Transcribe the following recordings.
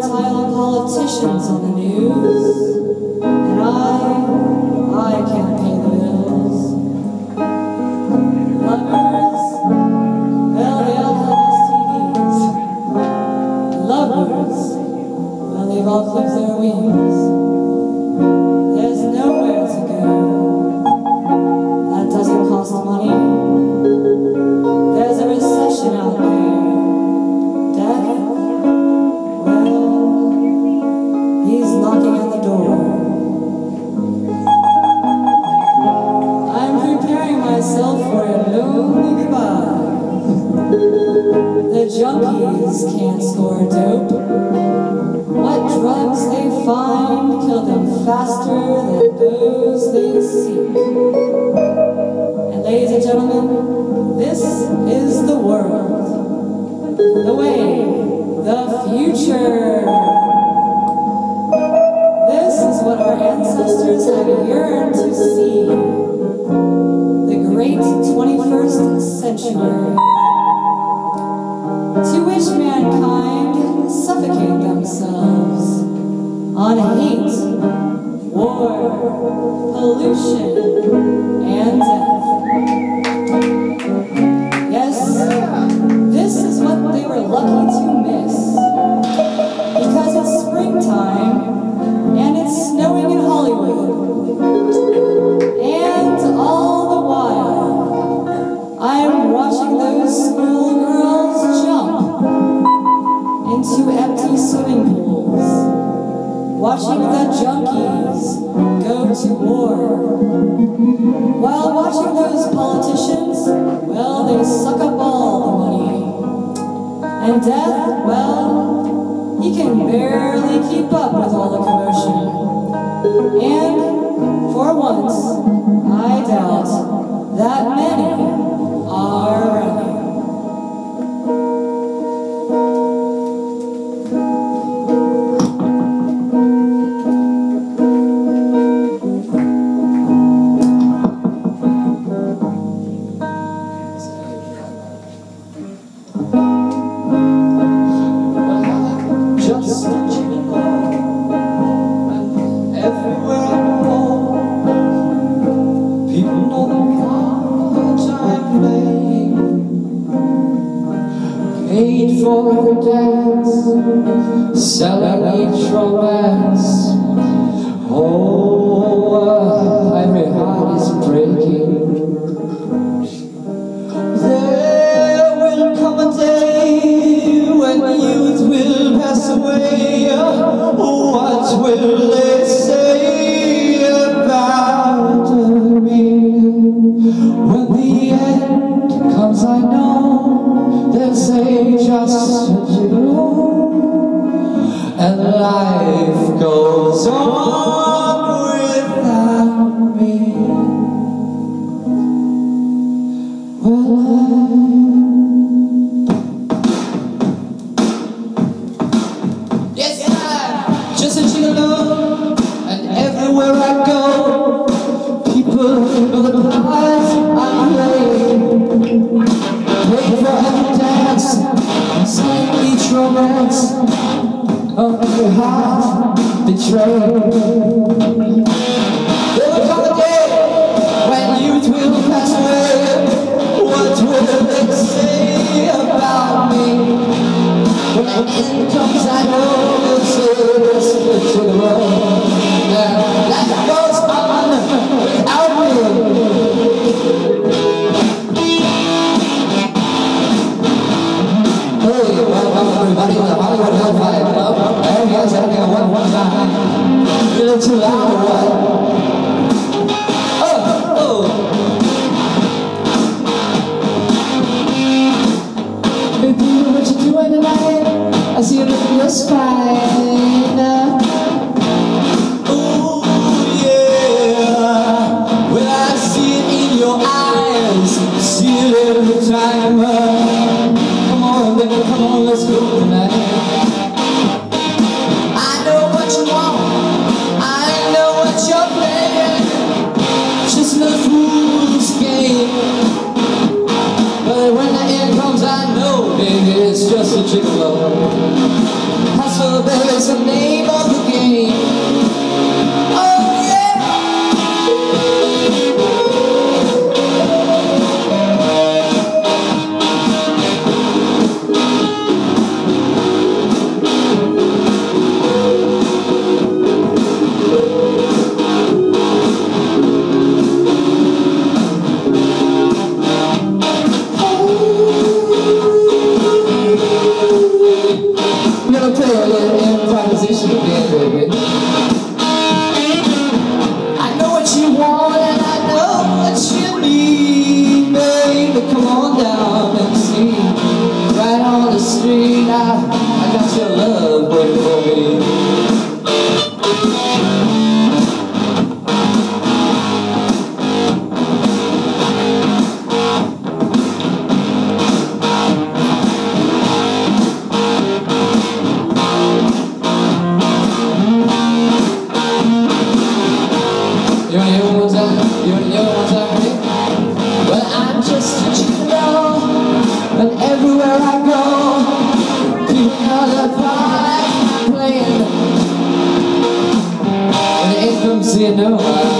Tyler politicians on the news, and I, I can't pay the bills. Lovers, well, they all have STDs. Lovers, well, they've all clipped their or dope. What drugs they find kill them faster than those they seek. And ladies and gentlemen, this is the world, the way, the future. This is what our ancestors have yearned to see, the great 21st century. To which on hate, war, pollution, will suck up all the money. And death, well, he can barely keep up with all the commotion. And, for once, I doubt that many are Lord. minutes allowed away. I got your love waiting for me. You're you're But I'm just a cheater, and everywhere I go it ain't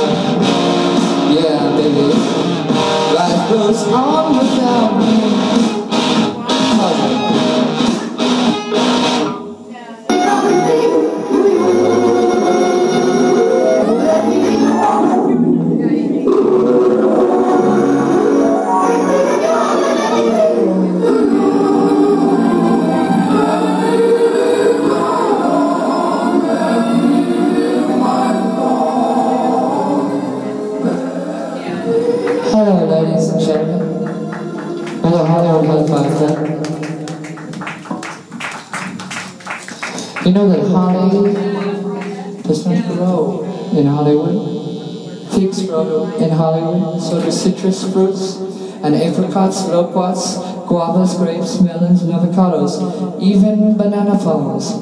citrus fruits, and apricots, loquats, guavas, grapes, melons, and avocados, even banana palms.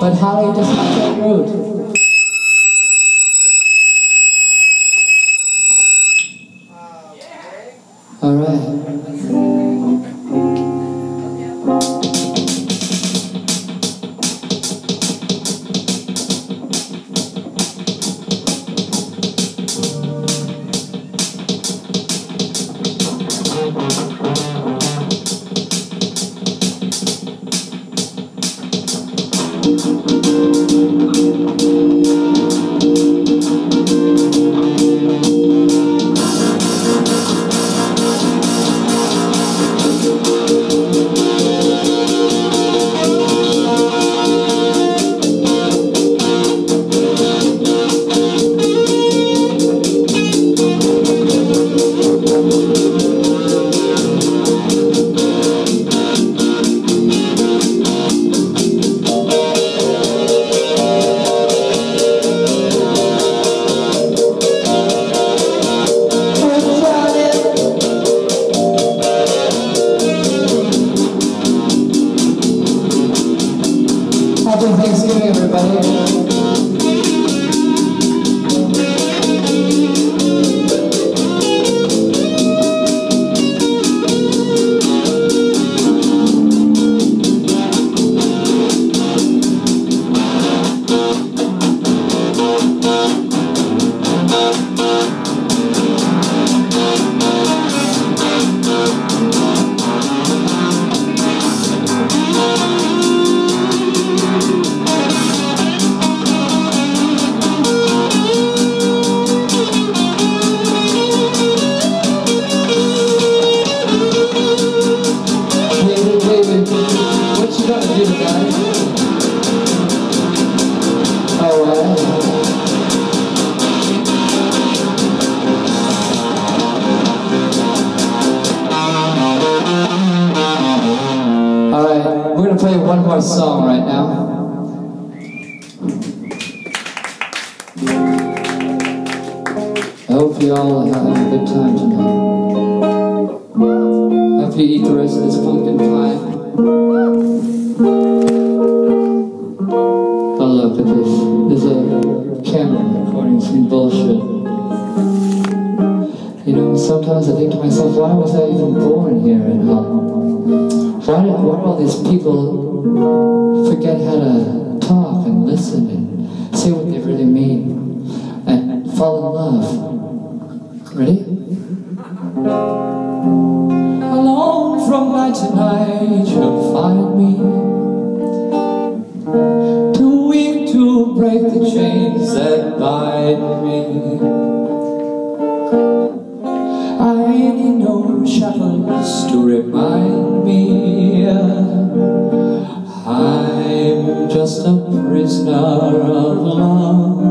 But holly does not get root. All right. I hope you all have a good time tonight. After you eat the rest of this pumpkin pie. Oh look at this. There's a camera recording some bullshit. You know, sometimes I think to myself, why was I even born here in Holland? Why did, why do all these people forget how to talk and listen and say what they really mean and fall in love? Ready? Alone from night to night you'll find me just a prisoner of love.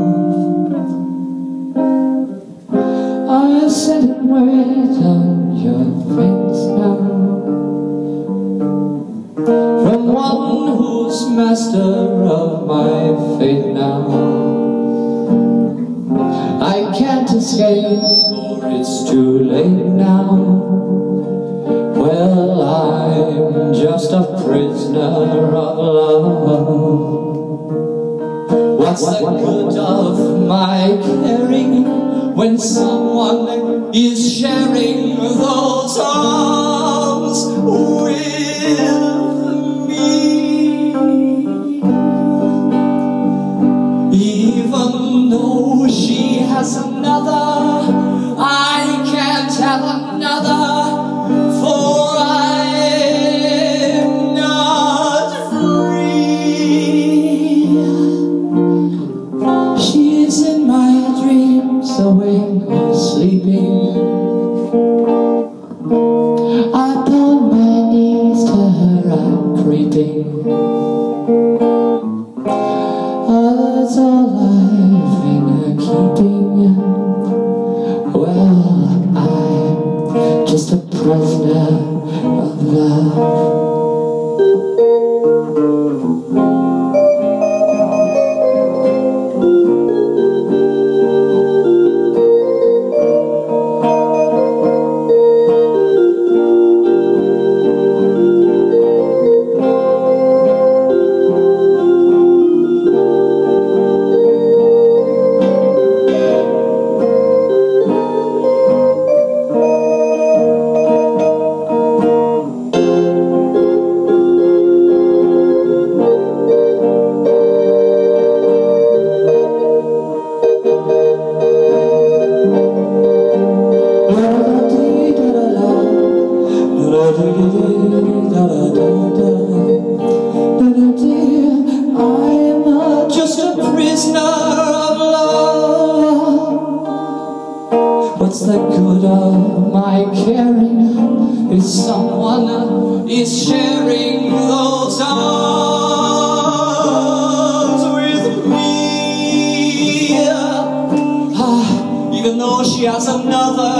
I sit and wait on your face now. From one who's master of my fate now prisoner of love. What's the good of my caring when someone is sharing those arms? With prisoner of love. The good of my caring if someone is sharing those arms with me? Ah, even though she has another,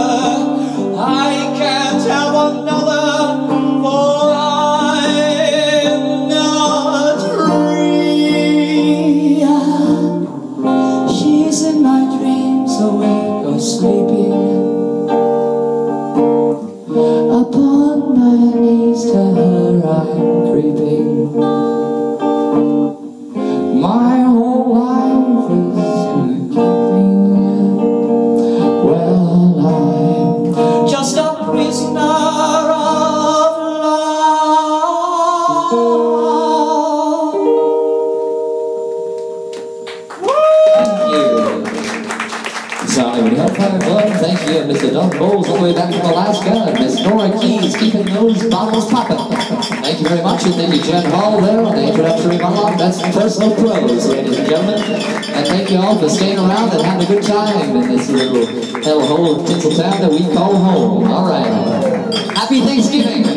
I can't have another, for I'm not free. She's in my dreams, awake or sleeping. Thank you, Mr. Don Bowles, all the way back from Alaska. Miss Nora Keys, keeping those bottles popping. Thank you very much, and thank you, Jen Hall, there on the introductory monologue. That's personal pros, ladies and gentlemen. And thank you all for staying around and having a good time in this little hellhole of Tinseltown that we call home. All right. Happy Thanksgiving.